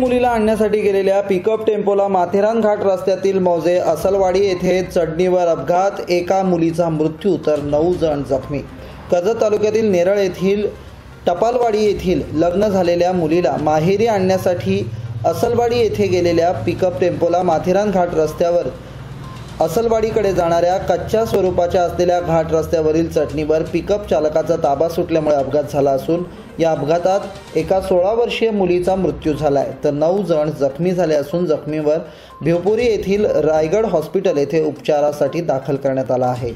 मुलीला आणण्यासाठी गेलेल्या पिकअप टेम्पोला माथेरान घाट रस्त्यातील मौजे असलवाडी येथे चढणीवर अपघात. एका मुलीचा मृत्यू तर नऊ जण जखमी. कर्जत तालुक्यातील नेरळ येथील टपालवाडी येथील लग्न झालेल्या मुलीला माहेरी आणण्यासाठी असलवाडी येथे गेलेल्या पिकअप टेम्पोला माथेरान घाट रस्त्यावर असलवाडीकडे जाणाऱ्या कच्च्या स्वरूपाच्या असलेल्या घाट रस्त्यावरील चटणीवर पिकअप चालकाचा ताबा सुटल्यामुळे अपघात झाला असून या अपघातात एका सोळा वर्षीय मुलीचा मृत्यू झाला आहे तर नऊ जण जखमी झाले असून जखमीवर भिवपुरी येथील रायगड हॉस्पिटल येथे उपचारासाठी दाखल करण्यात आला आहे.